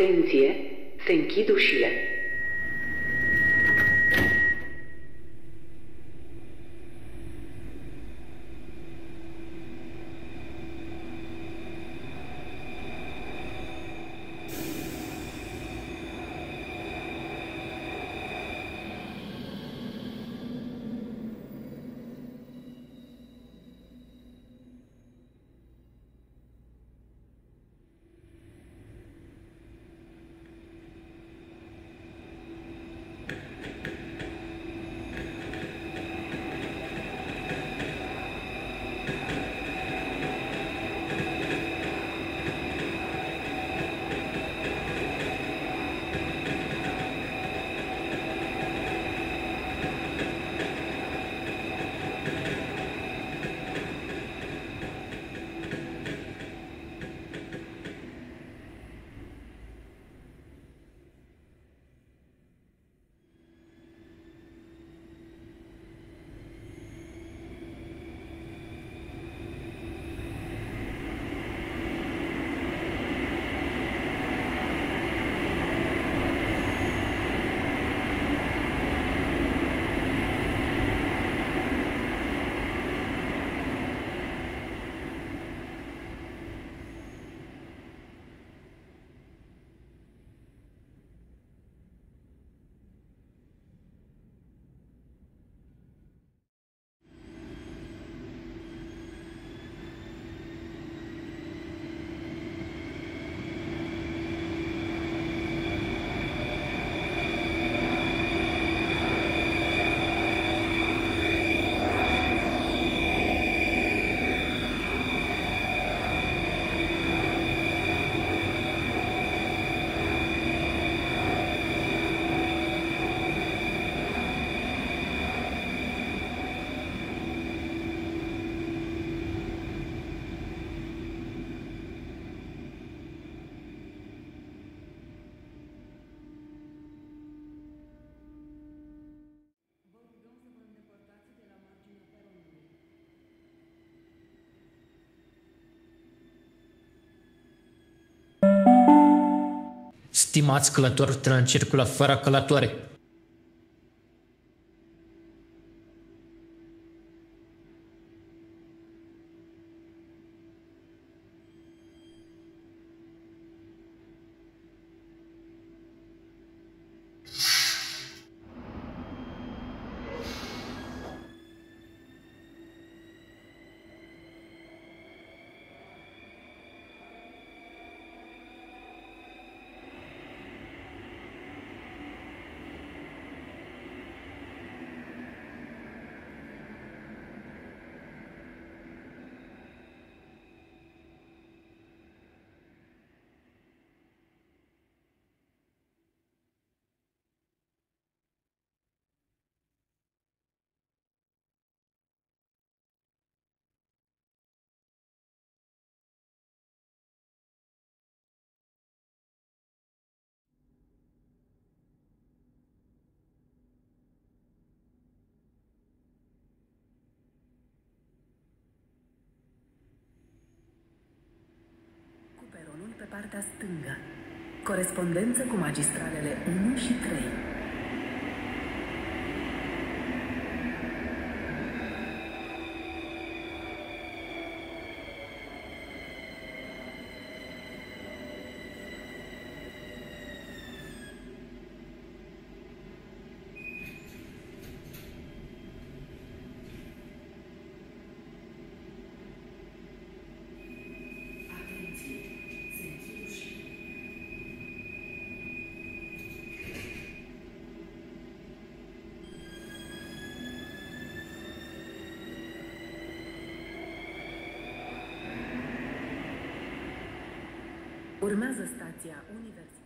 Atenție! Se închid ușile. Stimați călători, trenul circulă fără călători. Partea stângă. Corespondență cu magistralele 1 și 3. Urmează stația Universității.